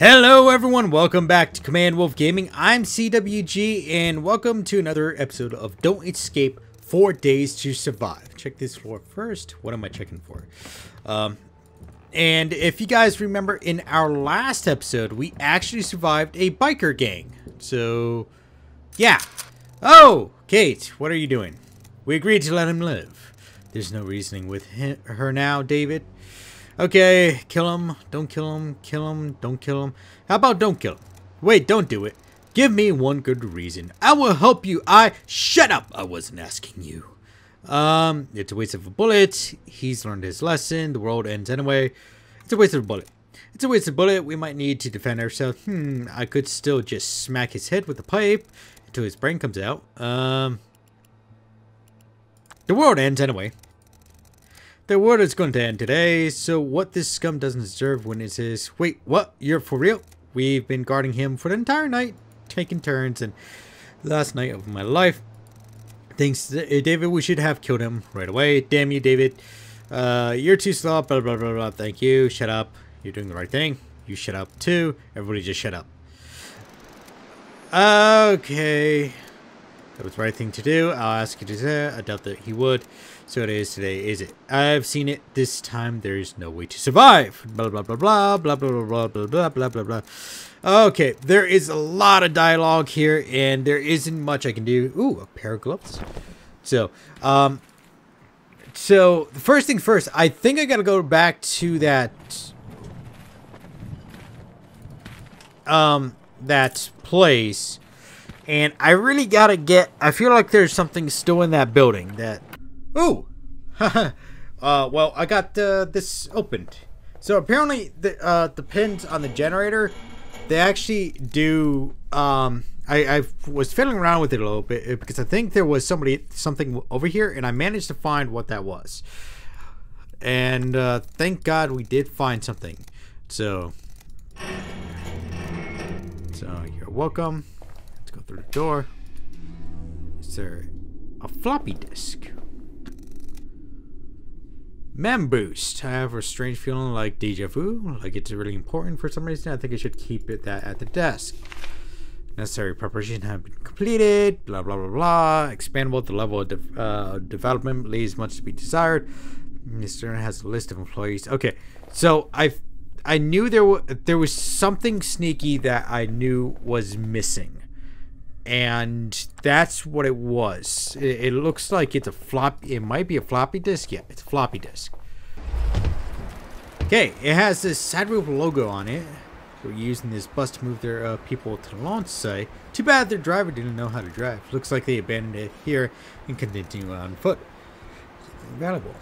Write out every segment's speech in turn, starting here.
Hello everyone, welcome back to Command Wolf Gaming. I'm CWG and welcome to another episode of Don't Escape 4 Days to Survive. Check this floor first. What am I checking for? Um, and if you guys remember in our last episode, we actually survived a biker gang. So, yeah. Oh, Kate, what are you doing? We agreed to let him live. There's no reasoning with him, her now, David. Okay, kill him. Don't kill him. Kill him. Don't kill him. How about don't kill him? Wait, don't do it. Give me one good reason. I will help you. I... Shut up! I wasn't asking you. Um, it's a waste of a bullet. He's learned his lesson. The world ends anyway. It's a waste of a bullet. It's a waste of a bullet. We might need to defend ourselves. Hmm, I could still just smack his head with a pipe until his brain comes out. Um, the world ends anyway. The world is going to end today, so what this scum doesn't deserve when it says, Wait, what? You're for real? We've been guarding him for the entire night, taking turns, and last night of my life. Thanks, David, we should have killed him right away. Damn you, David. Uh, you're too slow, blah, blah, blah, blah. Thank you. Shut up. You're doing the right thing. You shut up, too. Everybody just shut up. Okay. That was the right thing to do. I'll ask you to say I doubt that he would. So it is today, is it? I've seen it this time. There's no way to survive. Blah, blah, blah, blah, blah, blah, blah, blah, blah, blah, blah, blah. Okay, there is a lot of dialogue here, and there isn't much I can do. Ooh, a pair of gloves. So, um, so the first thing first, I think I gotta go back to that, um, that place, and I really gotta get, I feel like there's something still in that building that Ooh! uh, well, I got uh, this opened. So apparently, the uh, the pins on the generator, they actually do. Um, I, I was fiddling around with it a little bit uh, because I think there was somebody something over here, and I managed to find what that was. And uh, thank God we did find something. So, so you're welcome. Let's go through the door. Is there a floppy disk? Mem boost. I have a strange feeling like deja vu, like it's really important for some reason. I think I should keep it that at the desk. Necessary preparation have been completed. Blah blah blah blah. Expandable. The level of de uh, development leaves much to be desired. Mr. has a list of employees. Okay, so I I knew there was there was something sneaky that I knew was missing and that's what it was. It, it, looks like it's a flop. It might be a floppy disk. Yeah, it's a floppy disk. Okay, it has this Sidereal logo on it. We're using this bus to move their uh, people to the launch site. Too bad their driver didn't know how to drive. Looks like they abandoned it here and continue on foot. Valuable.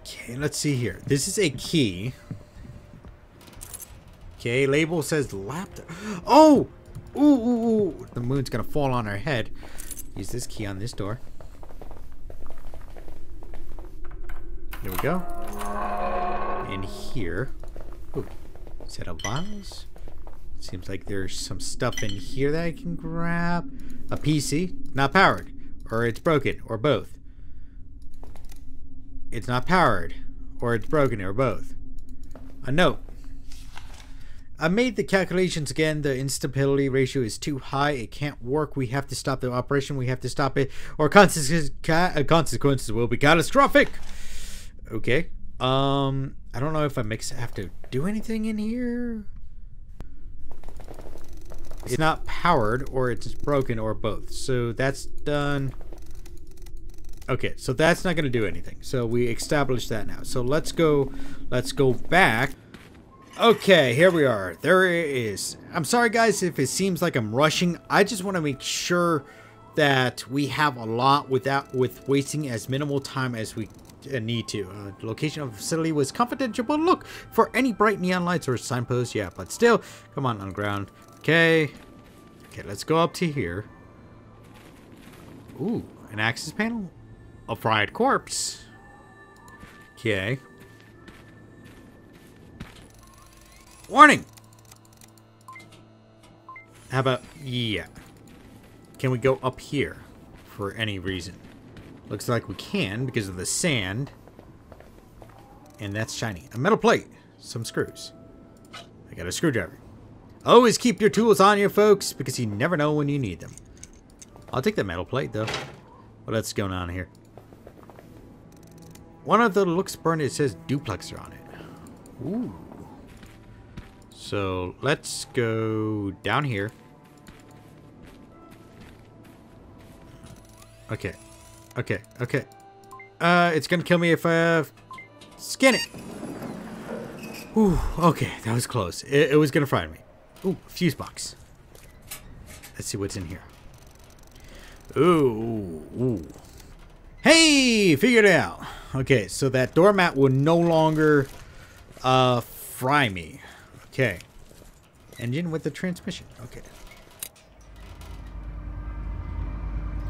Okay, let's see here. This is a key. Okay, label says laptop. Oh! Ooh, ooh, ooh. The moon's gonna fall on our head. Use this key on this door. There we go. And here. Ooh. Set of vials. Seems like there's some stuff in here that I can grab. A PC. Not powered. Or it's broken. Or both. It's not powered. Or it's broken. Or both. A note. I made the calculations again. The instability ratio is too high. It can't work. We have to stop the operation. We have to stop it, or consequences uh, consequences will be catastrophic. Okay. Um, I don't know if I mix have to do anything in here. It's not powered, or it's broken, or both. So that's done. Okay, so that's not going to do anything. So we established that now. So let's go. Let's go back. Okay, here we are. There it is. I'm sorry guys if it seems like I'm rushing. I just want to make sure that we have a lot without with wasting as minimal time as we uh, need to. Uh, location of the facility was confidential, but look for any bright neon lights or signposts. Yeah, but still, come on on ground. Okay. Okay, let's go up to here. Ooh, an access panel? A fried corpse. Okay. Warning! How about, yeah. Can we go up here for any reason? Looks like we can because of the sand. And that's shiny. A metal plate. Some screws. I got a screwdriver. Always keep your tools on you, folks, because you never know when you need them. I'll take the metal plate, though. What else going on here? One of the looks burned, it says duplexer on it. Ooh. So, let's go down here. Okay. Okay, okay. Uh, it's gonna kill me if I uh, scan it. Ooh, okay, that was close. It, it was gonna fry me. Ooh, fuse box. Let's see what's in here. Ooh, ooh. Hey, figured it out. Okay, so that doormat will no longer uh, fry me. Okay. Engine with the transmission. Okay.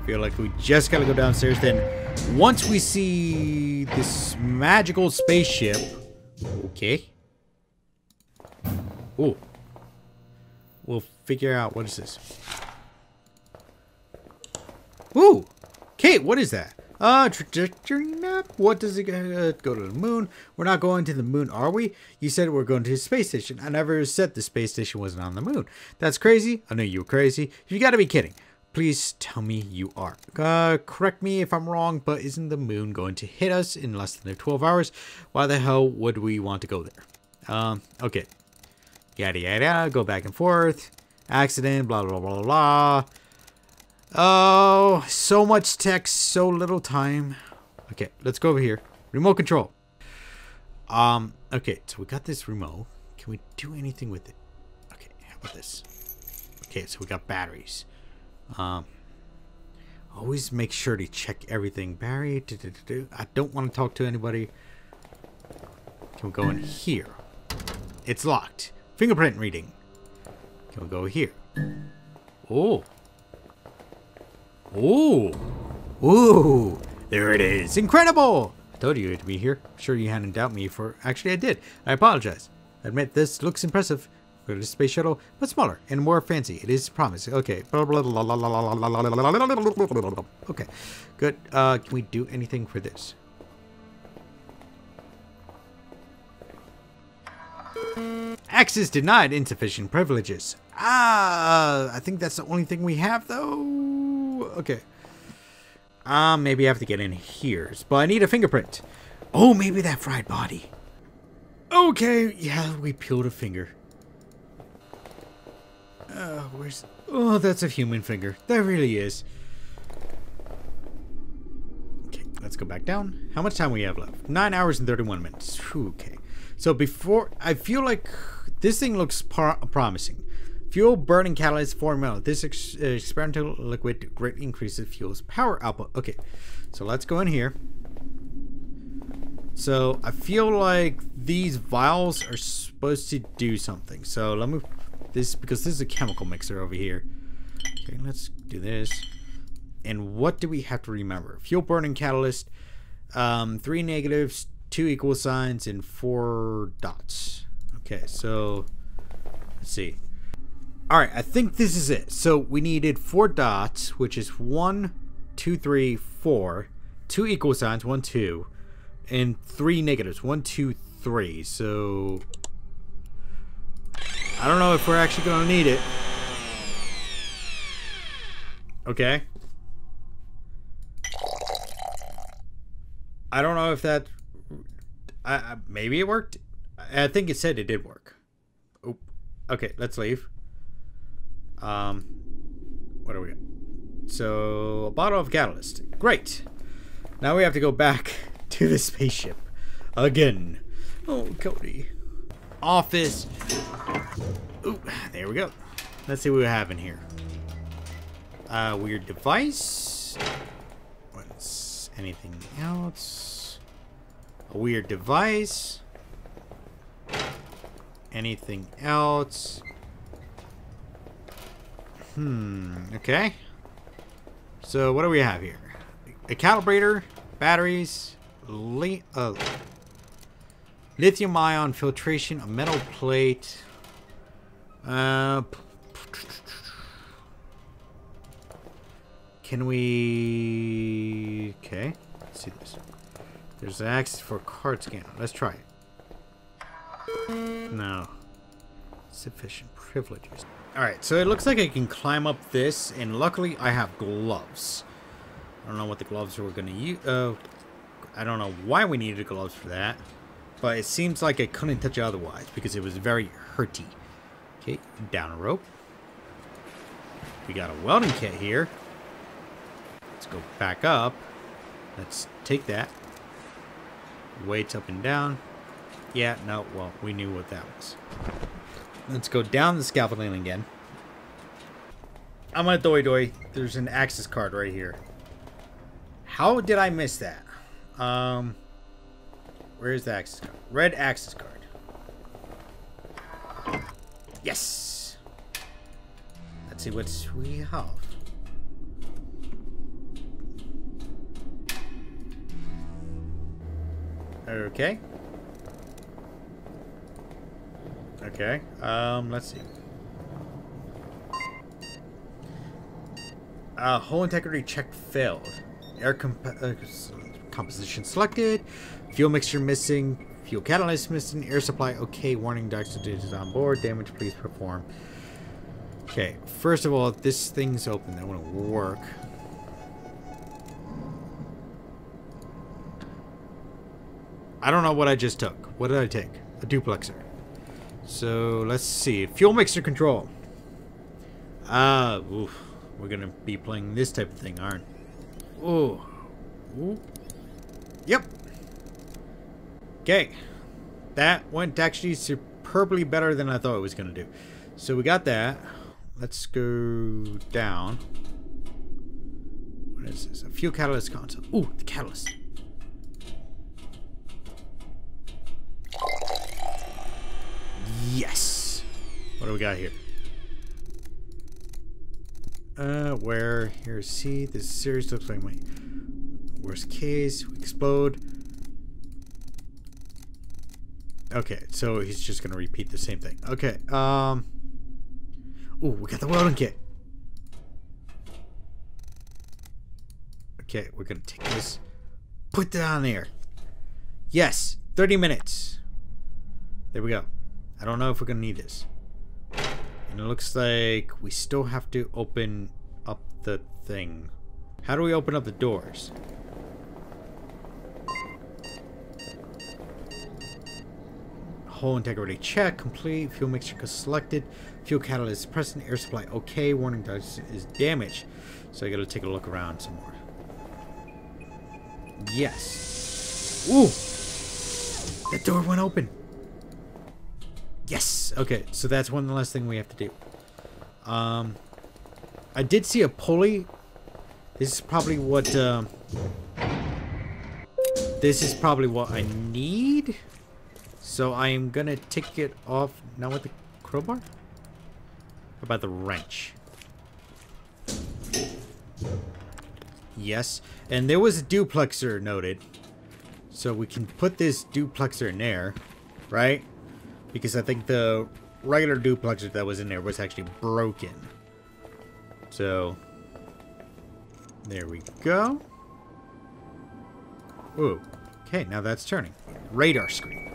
Feel like we just gotta go downstairs. Then, once we see this magical spaceship, okay. Ooh. We'll figure out what is this. Ooh. Kate, what is that? Uh, trajectory map? What does it uh, go to the moon? We're not going to the moon, are we? You said we're going to the space station. I never said the space station wasn't on the moon. That's crazy. I know you were crazy. You gotta be kidding. Please tell me you are. Uh, correct me if I'm wrong, but isn't the moon going to hit us in less than 12 hours? Why the hell would we want to go there? Um, okay. Yada yada, go back and forth. Accident, blah blah blah blah. Oh, so much text, so little time. Okay, let's go over here. Remote control. Um, okay, so we got this remote. Can we do anything with it? Okay, how about this? Okay, so we got batteries. Um, always make sure to check everything. Barry, do, do, do, I don't want to talk to anybody. Can we go in here? It's locked. Fingerprint reading. Can we go here? Oh. Oh. Ooh. There it is. Incredible. I told you to be here. I'm sure you hadn't doubt me for... Actually, I did. I apologize. I admit this looks impressive. To the space shuttle, but smaller and more fancy. It is promise. Okay. Okay. Good. Uh, can we do anything for this? Access denied. Insufficient privileges. Ah, I think that's the only thing we have, though. Okay. Um, maybe I have to get in here. But I need a fingerprint. Oh, maybe that fried body. Okay, yeah, we peeled a finger. Uh, where's... Oh, that's a human finger. That really is. Okay, let's go back down. How much time we have left? 9 hours and 31 minutes. Okay. So before... I feel like this thing looks promising. Fuel burning catalyst formula. This ex experimental liquid greatly increases fuel's power output. Okay, so let's go in here. So I feel like these vials are supposed to do something. So let me this because this is a chemical mixer over here. Okay, let's do this. And what do we have to remember? Fuel burning catalyst, um, three negatives, two equal signs, and four dots. Okay, so let's see. All right, I think this is it. So we needed four dots, which is one, two, three, four, two equal signs, one, two, and three negatives, one, two, three. So I don't know if we're actually going to need it. Okay. I don't know if that... I, maybe it worked. I think it said it did work. Oop. Okay, let's leave. Um, what do we? So, a bottle of catalyst. Great. Now we have to go back to the spaceship. Again. Oh, Cody. Office. Ooh, there we go. Let's see what we have in here. Uh, weird device. What's anything else? A weird device. Anything else? Hmm, okay. So what do we have here? A calibrator, batteries, li uh, lithium ion filtration, a metal plate. Uh, can we... Okay, let's see this. There's an access for card scanner. Let's try it. No. Sufficient privileges. Alright, so it looks like I can climb up this, and luckily I have gloves. I don't know what the gloves were going to use. Uh, I don't know why we needed gloves for that. But it seems like I couldn't touch it otherwise because it was very hurty. Okay, down a rope. We got a welding kit here. Let's go back up. Let's take that. Weights up and down. Yeah, no, well, we knew what that was. Let's go down the scaffolding again. I'm at Doi Doi. There's an access card right here. How did I miss that? Um, where's the access card? Red access card. Yes! Let's see what we have. Okay. Okay. Um, let's see. Uh, hull integrity check failed. Air comp uh, composition selected. Fuel mixture missing. Fuel catalyst missing. Air supply okay. Warning dioxide on board. Damage please perform. Okay. First of all, this thing's open. That won't work. I don't know what I just took. What did I take? A duplexer. So let's see. Fuel mixer control. Ah, uh, oof. We're gonna be playing this type of thing, aren't? Ooh. Ooh. Yep. Okay. That went actually superbly better than I thought it was gonna do. So we got that. Let's go down. What is this? A fuel catalyst console. Ooh, the catalyst. Yes! What do we got here? Uh, where? Here, see, this series looks like my worst case. We explode. Okay, so he's just gonna repeat the same thing. Okay, um... Ooh, we got the welding kit. Okay, we're gonna take this. Put that on there. Yes, 30 minutes. There we go. I don't know if we're gonna need this. And it looks like we still have to open up the thing. How do we open up the doors? Hull integrity check, complete, fuel mixture selected, fuel catalyst present, air supply okay, warning dice is damaged. So I gotta take a look around some more. Yes. Ooh! That door went open. Yes! Okay, so that's one last thing we have to do. Um, I did see a pulley. This is probably what, um, this is probably what I need. So I am gonna take it off now with the crowbar? How about the wrench? Yes, and there was a duplexer noted. So we can put this duplexer in there, right? Because I think the regular duplexer that was in there was actually broken. So, there we go. Ooh, okay, now that's turning. Radar screen.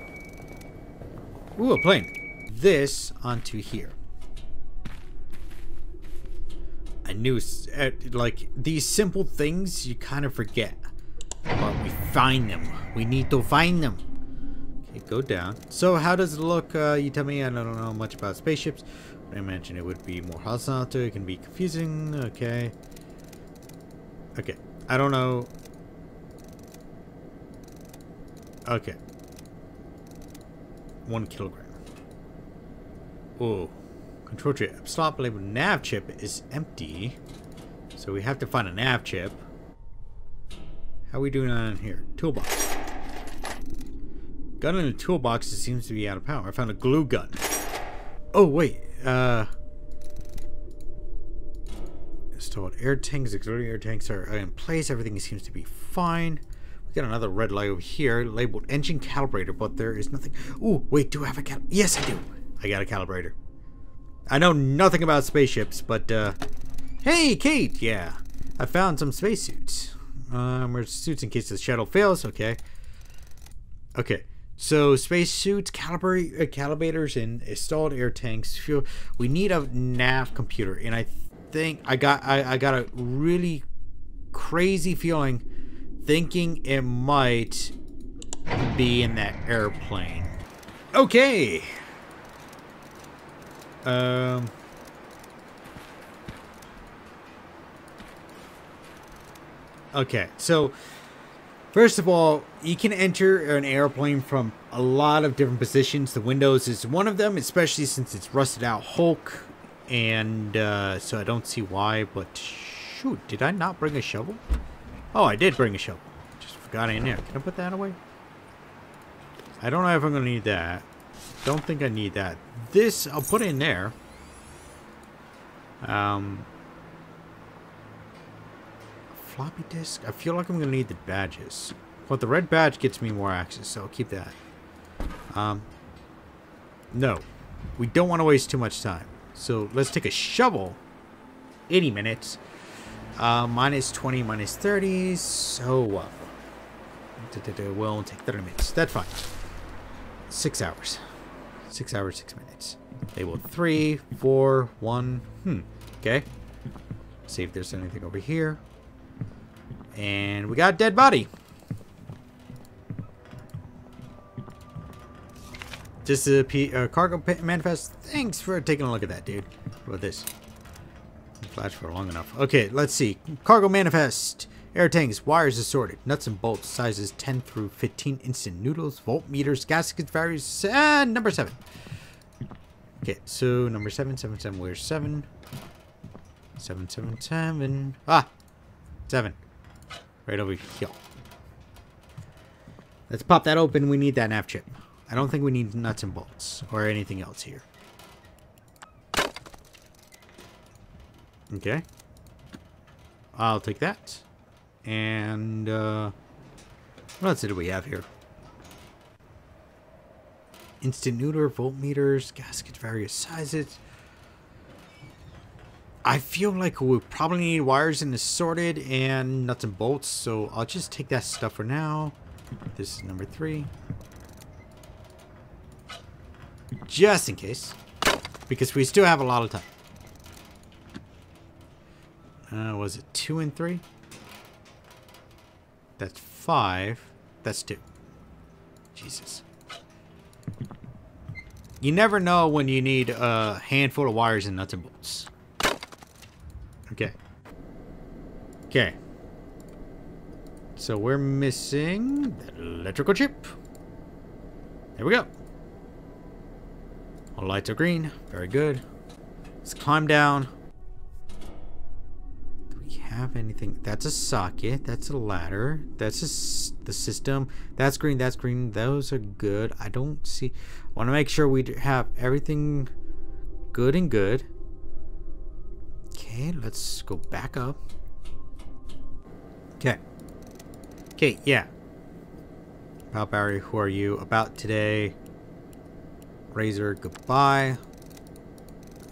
Ooh, a plane. This onto here. I knew, uh, like, these simple things you kind of forget. But we find them. We need to find them. Go down. So how does it look? Uh, you tell me. I don't know much about spaceships. I imagine it would be more horizontal. It can be confusing. Okay. Okay. I don't know. Okay. One kilogram. Oh. Control chip. Stop label nav chip is empty. So we have to find a nav chip. How are we doing on here? Toolbox. Gun in the toolbox it seems to be out of power. I found a glue gun. Oh, wait. Uh... Installed air tanks. Auxiliary air tanks are in place. Everything seems to be fine. We got another red light over here labeled engine calibrator, but there is nothing. Oh, wait. Do I have a cal... Yes, I do. I got a calibrator. I know nothing about spaceships, but, uh... Hey, Kate! Yeah. I found some spacesuits. Um, where's suits in case the shuttle fails. Okay. Okay. So spacesuits, caliber, uh, calibrators, and installed air tanks. Fuel. We need a nav computer, and I think I got I, I got a really crazy feeling, thinking it might be in that airplane. Okay. Um. Okay, so first of all, you can enter an airplane from a lot of different positions. The windows is one of them, especially since it's rusted out Hulk, and uh, so I don't see why. But shoot, did I not bring a shovel? Oh, I did bring a shovel. Just forgot in there. Can I put that away? I don't know if I'm gonna need that. Don't think I need that. This I'll put in there. Um, floppy disk? I feel like I'm going to need the badges. But the red badge gets me more access, so I'll keep that. Um, no. We don't want to waste too much time. So let's take a shovel. 80 minutes. Uh, minus 20, minus 30. So, uh, we'll take 30 minutes. That's fine. Six hours. Six hours, six minutes. Label three, four, one. Hmm. Okay. See if there's anything over here. And we got a dead body. Just a P uh, cargo manifest. Thanks for taking a look at that, dude. What about this? Flash for long enough. Okay, let's see. Cargo manifest. Air tanks, wires assorted, nuts and bolts, sizes 10 through 15, instant noodles, voltmeters, gaskets, varies, and number 7. Okay, so number 7, 7, 7, where's 7? 7, 7, 7. Ah! 7. Right over here. Let's pop that open. We need that nav chip. I don't think we need nuts and bolts or anything else here. Okay. I'll take that. And, uh, what else do we have here? Instant neuter, voltmeters, gaskets, various sizes. I feel like we probably need wires and assorted and nuts and bolts, so I'll just take that stuff for now. This is number three. Just in case. Because we still have a lot of time. Uh, was it two and three? That's five. That's two. Jesus. You never know when you need a handful of wires and nuts and bolts. Okay. Okay. So we're missing the electrical chip. There we go. All lights are green. Very good. Let's climb down. Do we have anything? That's a socket. That's a ladder. That's a, the system. That's green. That's green. Those are good. I don't see... I want to make sure we have everything good and good. Okay, let's go back up. Okay. Okay, yeah. Pal Barry, who are you? About today. Razor, goodbye.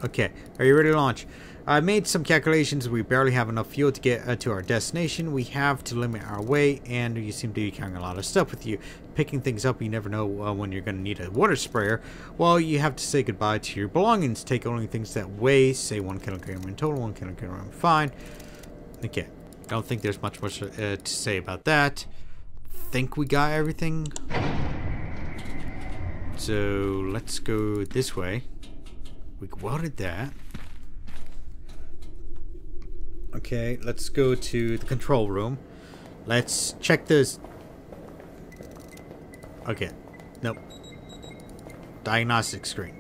Okay, are you ready to launch? I made some calculations. We barely have enough fuel to get uh, to our destination. We have to limit our weight, and you seem to be carrying a lot of stuff with you. Picking things up, you never know uh, when you're going to need a water sprayer. Well, you have to say goodbye to your belongings. Take only things that weigh, say one kilogram in total, one kilogram fine. Okay, I don't think there's much more uh, to say about that. Think we got everything. So let's go this way. We welded that. Okay, let's go to the control room. Let's check this. Okay, nope. Diagnostic screen.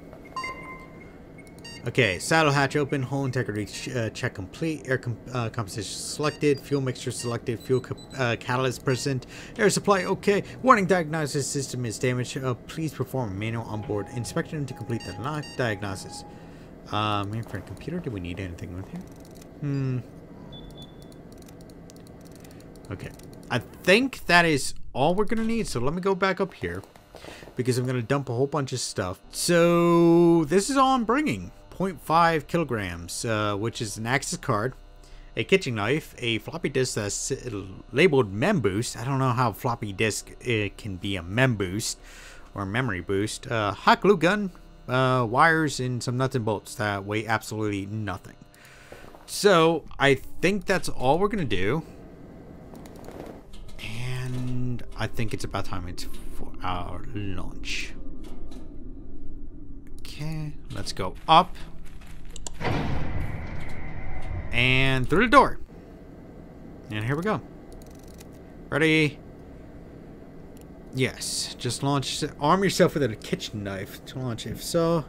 Okay, saddle hatch open, hull integrity uh, check complete, air com uh, composition selected, fuel mixture selected, fuel uh, catalyst present, air supply okay, warning diagnosis system is damaged, uh, please perform manual onboard inspection to complete the diagnosis. Uh, mainframe computer, do we need anything with here? Hmm, Okay. I think that is all we're going to need. So let me go back up here because I'm going to dump a whole bunch of stuff. So this is all I'm bringing. 0.5 kilograms, uh, which is an access card, a kitchen knife, a floppy disk that's labeled mem boost. I don't know how floppy disk it can be a mem boost. or memory boost, uh, hot glue gun, uh, wires, and some nuts and bolts that weigh absolutely nothing. So I think that's all we're gonna do. I think it's about time it's for our launch. Okay, let's go up. And through the door. And here we go. Ready? Yes. Just launch. Arm yourself with a kitchen knife to launch. If so,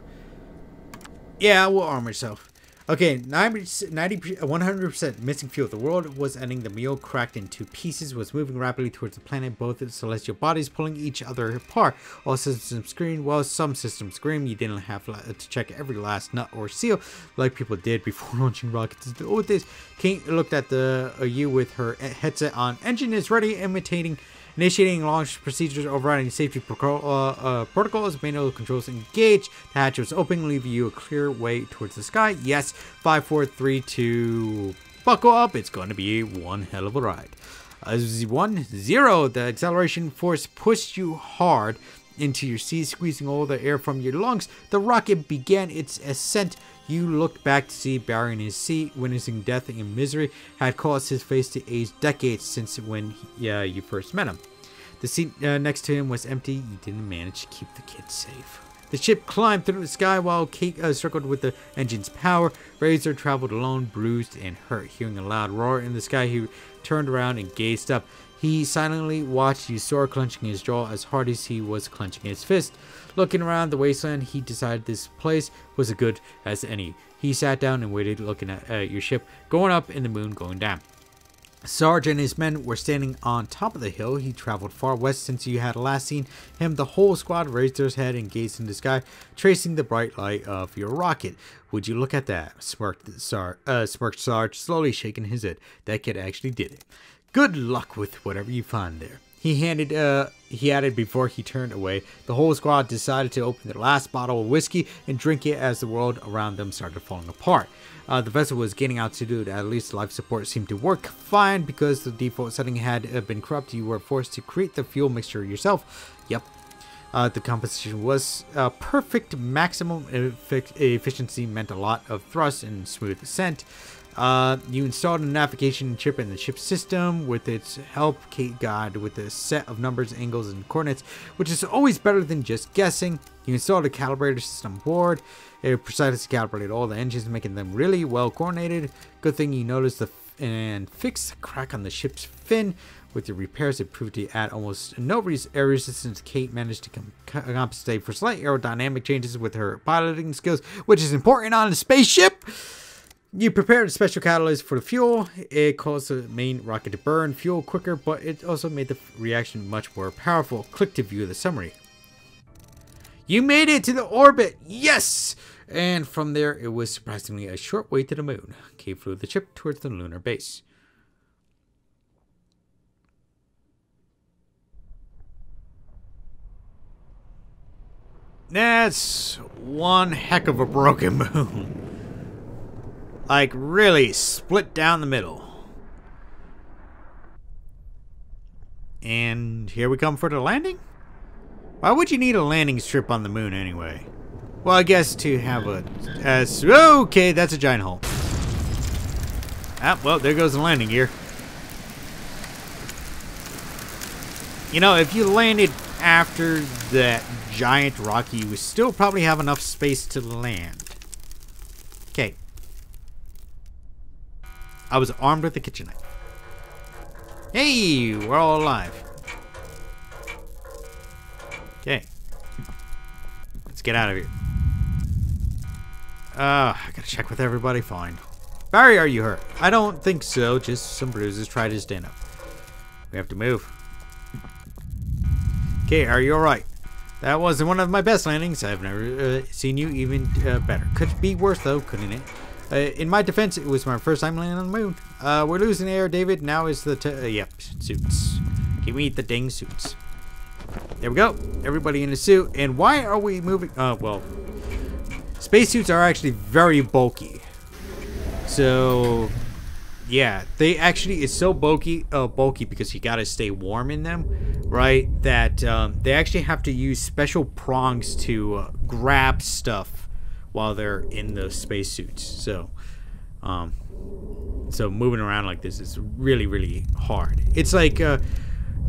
yeah, we'll arm yourself. Okay, 90, 90 100% missing fuel. The world was ending. The meal cracked into pieces, was moving rapidly towards the planet. Both celestial bodies pulling each other apart. All systems screamed. Well, some systems screamed. You didn't have to check every last nut or seal like people did before launching rockets. Oh, this Kate looked at the uh, you with her headset on. Engine is ready, imitating Initiating launch procedures, overriding safety pro uh, uh, protocols, manual controls engaged. The hatch was open, leaving you a clear way towards the sky. Yes, five, four, three, two. Buckle up. It's going to be one hell of a ride. Uh, one, zero. The acceleration force pushed you hard into your seat, squeezing all the air from your lungs. The rocket began its ascent. You looked back to see Barry in his seat, witnessing death and misery had caused his face to age decades since when he, uh, you first met him. The seat uh, next to him was empty. You didn't manage to keep the kids safe. The ship climbed through the sky while Kate uh, circled with the engine's power. Razor traveled alone, bruised and hurt. Hearing a loud roar in the sky, he turned around and gazed up. He silently watched you soar, clenching his jaw as hard as he was clenching his fist. Looking around the wasteland, he decided this place was as good as any. He sat down and waited, looking at uh, your ship going up and the moon going down. Sarge and his men were standing on top of the hill. He traveled far west since you had last seen him. The whole squad raised their head and gazed in the sky, tracing the bright light of your rocket. Would you look at that? Smirked, Sar uh, smirked Sarge, slowly shaking his head. That kid actually did it. Good luck with whatever you find there. He handed, uh, he added before he turned away. The whole squad decided to open their last bottle of whiskey and drink it as the world around them started falling apart. Uh, the vessel was getting altitude. At least life support seemed to work fine because the default setting had uh, been corrupt. You were forced to create the fuel mixture yourself. Yep. Uh, the composition was uh, perfect. Maximum efficiency meant a lot of thrust and smooth ascent. Uh, you installed a navigation chip in the ship system. With its help, Kate got with a set of numbers, angles, and coordinates, which is always better than just guessing. You installed a calibrator system board. It precisely calibrated all the engines, making them really well coordinated. Good thing you noticed the and fixed the crack on the ship's fin. With your repairs, it proved to add almost no air resistance. Kate managed to compensate for slight aerodynamic changes with her piloting skills, which is important on a spaceship. You prepared a special catalyst for the fuel. It caused the main rocket to burn fuel quicker, but it also made the reaction much more powerful. Click to view the summary. You made it to the orbit! Yes! And from there, it was surprisingly a short way to the moon. Kate flew the ship towards the lunar base. That's one heck of a broken moon. Like, really split down the middle. And here we come for the landing? Why would you need a landing strip on the moon anyway? Well, I guess to have a... Uh, okay, that's a giant hole. Ah, well, there goes the landing gear. You know, if you landed after that giant rock, you would still probably have enough space to land. Okay. I was armed with a kitchen knife. Hey, we're all alive. Okay. Let's get out of here. Uh, I gotta check with everybody. Fine. Barry, are you hurt? I don't think so. Just some bruises. Try to stand up. We have to move. Okay, are you alright? That was one of my best landings. I've never uh, seen you even uh, better. Could be worse though, couldn't it? Uh, in my defense, it was my first time landing on the moon. Uh, we're losing air, David. Now is the uh, yep suits. Give me the dang suits. There we go. Everybody in a suit. And why are we moving? Uh, well, spacesuits are actually very bulky. So yeah, they actually it's so bulky, uh, bulky because you gotta stay warm in them, right? That um, they actually have to use special prongs to uh, grab stuff while they're in the spacesuits. So, um, so moving around like this is really, really hard. It's like uh,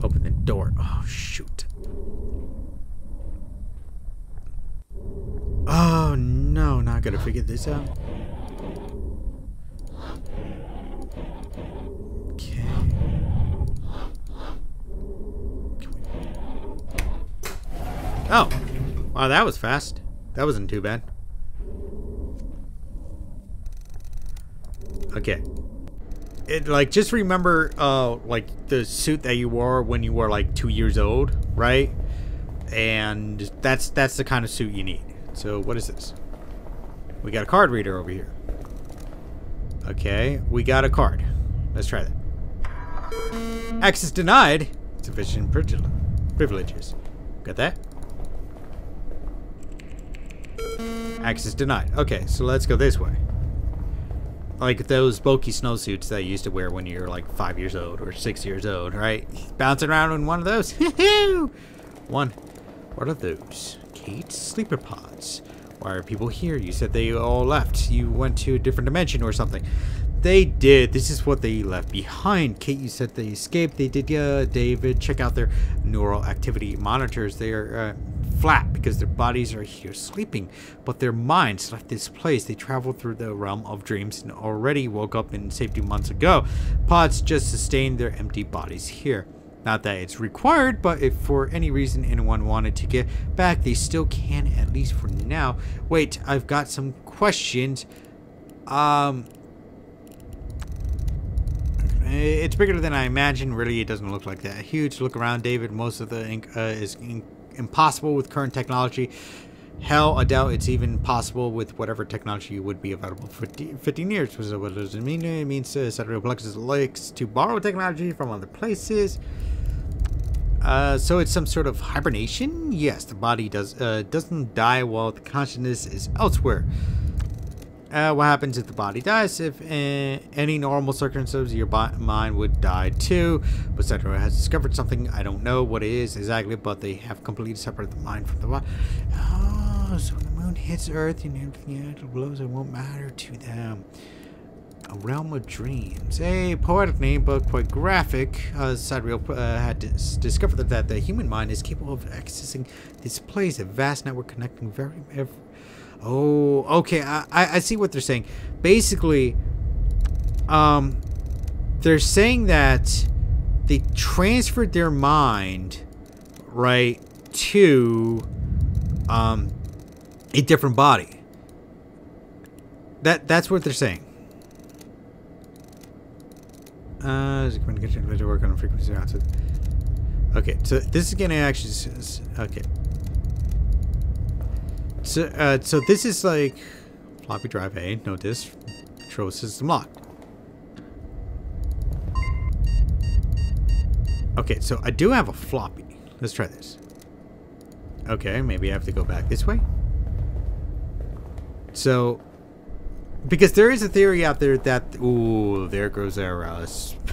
open the door. Oh shoot. Oh no, not gonna figure this out. Okay. Oh. Wow, that was fast. That wasn't too bad. Okay. It like just remember uh like the suit that you wore when you were like 2 years old, right? And that's that's the kind of suit you need. So what is this? We got a card reader over here. Okay, we got a card. Let's try that. Access denied. Sufficient privileges. Got that? Access denied. Okay, so let's go this way. Like those bulky snowsuits that you used to wear when you're like five years old or six years old, right? Bouncing around in one of those. one. What are those? Kate? Sleeper pods. Why are people here? You said they all left. You went to a different dimension or something. They did. This is what they left behind. Kate, you said they escaped. They did, uh, David. Check out their neural activity monitors. They are uh, flat because their bodies are here sleeping, but their minds left this place. They traveled through the realm of dreams and already woke up in safety months ago. Pods just sustained their empty bodies here. Not that it's required, but if for any reason anyone wanted to get back, they still can, at least for now. Wait, I've got some questions. Um, it's bigger than I imagined. Really, it doesn't look like that huge. Look around, David. Most of the ink uh, is impossible with current technology. Hell, I doubt it's even possible with whatever technology would be available for 15 years. So what does it mean? It means uh, Sidereal Plexus likes to borrow technology from other places. Uh, so it's some sort of hibernation? Yes, the body does uh, doesn't die while the consciousness is elsewhere. Uh, what happens if the body dies? If uh, any normal circumstances, your mind would die too. But Sidereal has discovered something. I don't know what it is exactly, but they have completely separated the mind from the body. Oh, so when the moon hits Earth and everything else blows, it won't matter to them. A Realm of Dreams. A poetic name, but quite graphic. Uh, uh, had dis discovered that the human mind is capable of accessing this place, a vast network connecting very, every, Oh, okay. I, I see what they're saying. Basically, um, they're saying that they transferred their mind, right, to um, a different body. That that's what they're saying. Uh, communication to work on frequency Okay, so this is gonna actually okay. So, uh, so this is like floppy drive A, no disk, control system locked. Okay, so I do have a floppy. Let's try this. Okay, maybe I have to go back this way. So, because there is a theory out there that, ooh, there goes our, uh,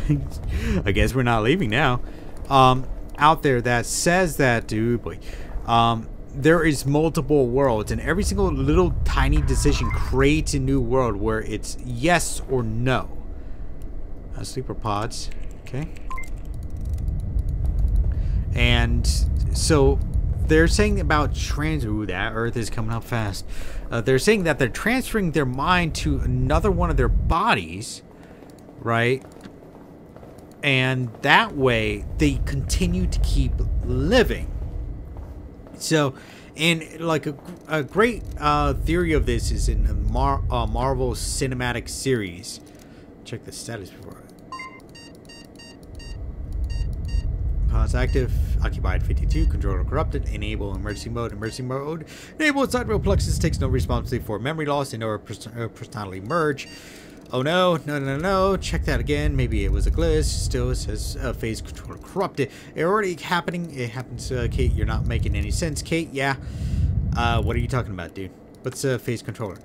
I guess we're not leaving now, um, out there that says that, dude, boy, um, there is multiple worlds and every single little tiny decision creates a new world where it's yes or no. Uh, sleeper pods. Okay. And so they're saying about trans. Ooh, that Earth is coming up fast. Uh, they're saying that they're transferring their mind to another one of their bodies, right? And that way they continue to keep living. So, and like a, a great uh, theory of this is in the Mar uh, Marvel Cinematic Series. Check the status before. Pause active. Occupied 52. Controller corrupted. Enable emergency mode. Emergency mode. Enable Sidereal Plexus takes no responsibility for memory loss and or uh, personality merge. Oh no, no, no, no, check that again. Maybe it was a glitch. Still, says uh, phase controller corrupted. It already happening. It happens, uh, Kate. You're not making any sense, Kate. Yeah. Uh, what are you talking about, dude? What's a uh, phase controller?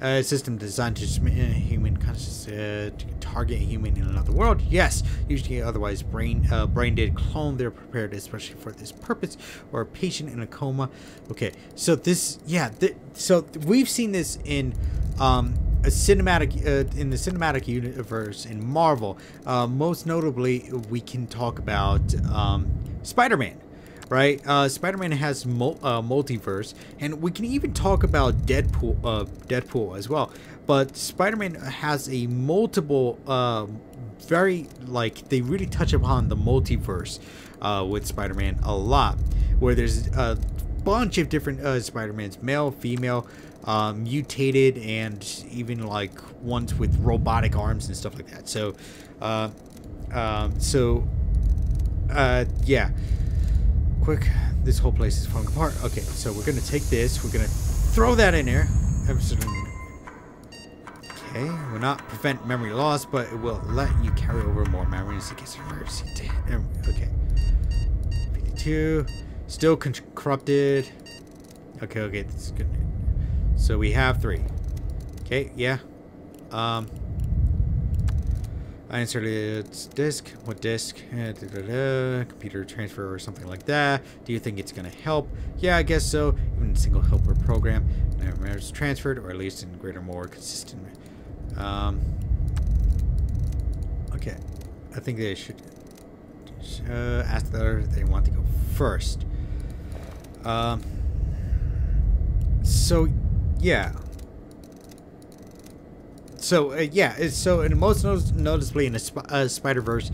A system designed to transmit human consciousness uh, to target a human in another world. Yes, usually otherwise brain uh, brain dead clone. They're prepared especially for this purpose, or a patient in a coma. Okay, so this, yeah, th so we've seen this in um, a cinematic uh, in the cinematic universe in Marvel. Uh, most notably, we can talk about um, Spider-Man right? Uh, Spider-Man has mul uh, multiverse, and we can even talk about Deadpool, uh, Deadpool as well. But Spider-Man has a multiple, uh, very like they really touch upon the multiverse uh, with Spider-Man a lot, where there's bunch of different uh, Spider-Mans, male, female, uh, mutated, and even like ones with robotic arms and stuff like that. So, uh, um, so, uh, yeah quick. This whole place is falling apart. Okay, so we're gonna take this. We're gonna throw that in there. Okay, will not prevent memory loss, but it will let you carry over more memories in case of emergency. Okay. 52. Still corrupted. Okay, okay, that's good. So we have three. Okay, yeah. Um, I inserted disk. What disk? Uh, da, da, da, computer transfer or something like that. Do you think it's going to help? Yeah, I guess so. Even a single helper program. Never is transferred, or at least in greater, more consistent. Um, okay. I think they should uh, ask the other they want to go first. Um, so, yeah so uh, yeah, so in most noticeably in a sp uh, Spider Verse,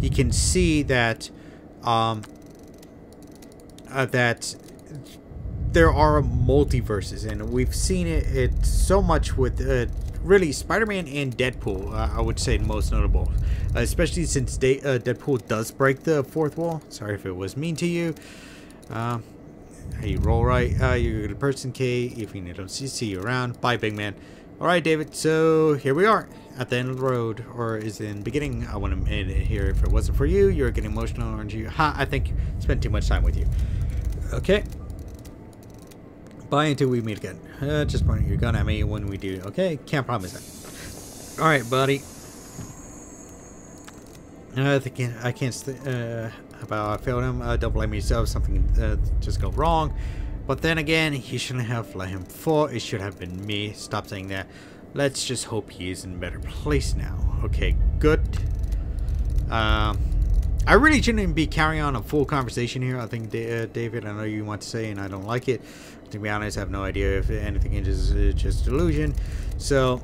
you can see that um, uh, that there are multiverses, and we've seen it, it so much with uh, really Spider-Man and Deadpool. Uh, I would say most notable, especially since uh, Deadpool does break the fourth wall. Sorry if it was mean to you. Um, hey, roll right. Uh, you're a person, K. If you to see, see you around. Bye, big man. Alright, David, so here we are at the end of the road, or is in beginning. I want to end it here. If it wasn't for you, you're getting emotional, aren't you? Ha, I think spent too much time with you. Okay. Bye until we meet again. Uh, just point your gun at me when we do. Okay, can't promise that. Alright, buddy. Uh, I think I can't uh, about I failed him. Uh, don't blame yourself. Something uh, just go wrong. But then again, he shouldn't have let him fall. It should have been me. Stop saying that. Let's just hope he is in a better place now. Okay, good. Um, I really shouldn't be carrying on a full conversation here. I think, uh, David, I know you want to say, and I don't like it. To be honest, I have no idea if anything is uh, just delusion. So,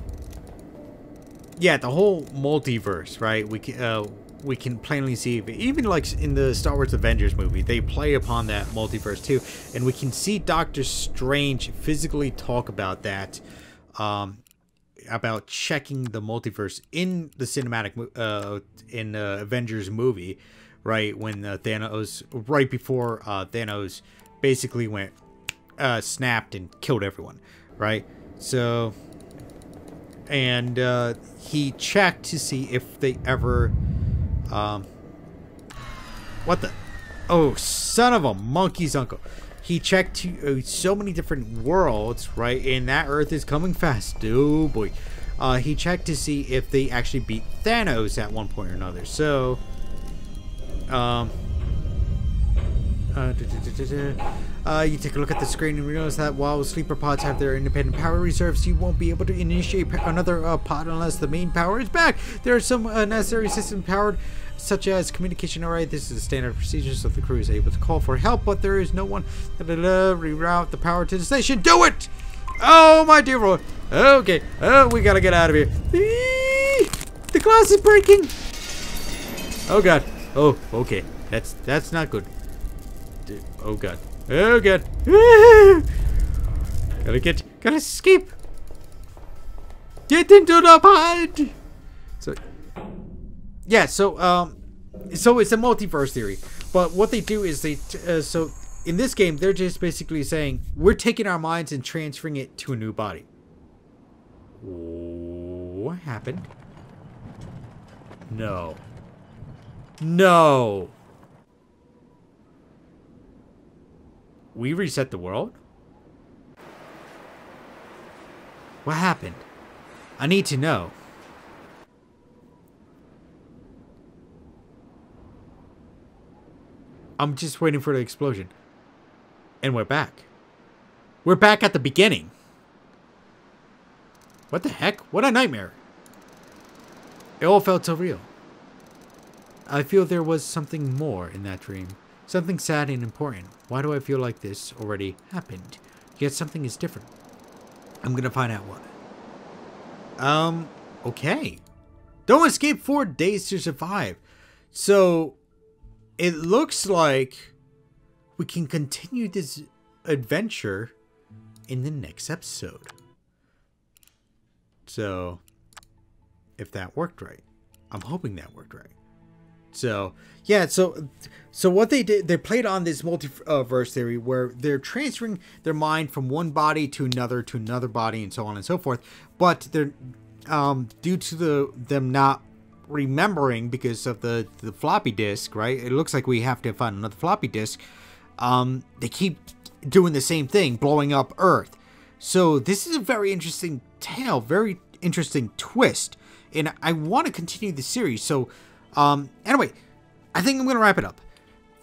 yeah, the whole multiverse, right? We uh, we can plainly see, even like in the Star Wars Avengers movie, they play upon that multiverse too, and we can see Doctor Strange physically talk about that, um, about checking the multiverse in the cinematic, uh, in the Avengers movie, right when uh, Thanos, right before uh, Thanos, basically went, uh, snapped and killed everyone, right? So, and uh, he checked to see if they ever um, what the? Oh, son of a monkey's uncle. He checked to, uh, so many different worlds, right? And that Earth is coming fast. Oh, boy. Uh, he checked to see if they actually beat Thanos at one point or another. So, um, uh, uh, you take a look at the screen and realize that while sleeper pods have their independent power reserves, you won't be able to initiate another uh, pod unless the main power is back. There are some uh, necessary systems powered, such as communication array. This is a standard procedure, so the crew is able to call for help, but there is no one. to reroute the power to the station. Do it! Oh, my dear Lord. Okay. Oh, we gotta get out of here. The glass is breaking. Oh, God. Oh, okay. That's that's not good. Oh god. Oh god. gotta get, gotta escape. Get into the pod. So, yeah. So, um, so it's a multiverse theory. But what they do is they, uh, so in this game, they're just basically saying we're taking our minds and transferring it to a new body. What happened? No. No. We reset the world? What happened? I need to know. I'm just waiting for the explosion. And we're back. We're back at the beginning. What the heck? What a nightmare. It all felt so real. I feel there was something more in that dream. Something sad and important. Why do I feel like this already happened? Yet something is different. I'm gonna find out what. Um, okay. Don't escape four days to survive. So, it looks like we can continue this adventure in the next episode. So, if that worked right, I'm hoping that worked right. So, yeah, so so what they did, they played on this multiverse theory where they're transferring their mind from one body to another to another body and so on and so forth. But they're um, due to the them not remembering because of the the floppy disk, right? It looks like we have to find another floppy disk. Um, they keep doing the same thing, blowing up Earth. So this is a very interesting tale, very interesting twist, and I want to continue the series. So um, anyway, I think I'm going to wrap it up.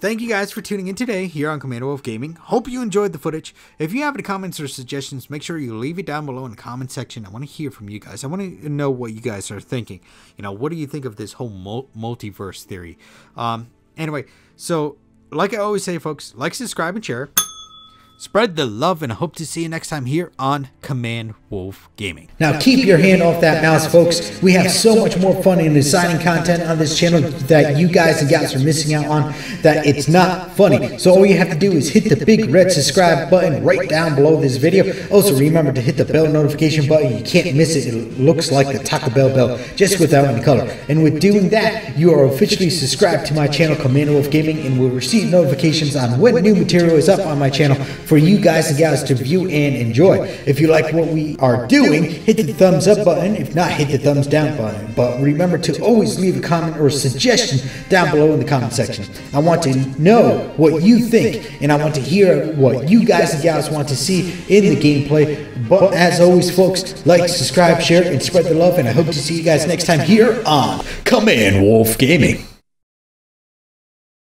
Thank you guys for tuning in today here on Command Wolf Gaming. Hope you enjoyed the footage. If you have any comments or suggestions, make sure you leave it down below in the comment section. I want to hear from you guys. I want to know what you guys are thinking. You know, what do you think of this whole multiverse theory? Um, anyway, so like I always say, folks, like, subscribe, and share. Spread the love and I hope to see you next time here on Command Wolf Gaming. Now keep your hand off that mouse, folks. We have so much more fun and exciting content on this channel that you guys and gals are missing out on that it's not funny. So all you have to do is hit the big red subscribe button right down below this video. Also remember to hit the bell notification button. You can't miss it. It looks like the Taco Bell bell, just without any color. And with doing that, you are officially subscribed to my channel, Command Wolf Gaming, and will receive notifications on when new material is up on my channel for you guys and gals to view and enjoy. If you like what we are doing, hit the thumbs up button. If not, hit the thumbs down button. But remember to always leave a comment or a suggestion down below in the comment section. I want to know what you think, and I want to hear what you guys and gals want to see in the gameplay. But as always, folks, like, subscribe, share, and spread the love. And I hope to see you guys next time here on Command Wolf Gaming.